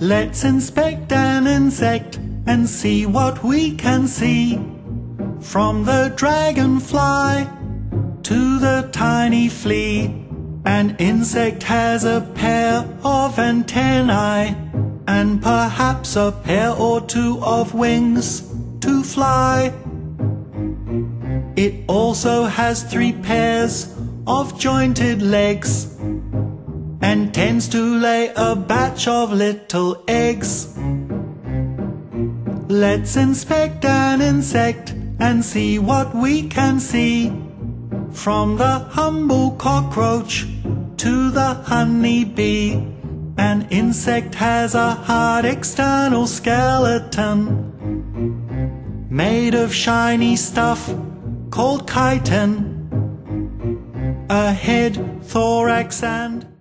Let's inspect an insect and see what we can see. From the dragonfly to the tiny flea, an insect has a pair of antennae and perhaps a pair or two of wings to fly. It also has three pairs of jointed legs and tends to lay a batch of little eggs. Let's inspect an insect and see what we can see. From the humble cockroach to the honey bee, an insect has a hard external skeleton made of shiny stuff called chitin. A head, thorax, and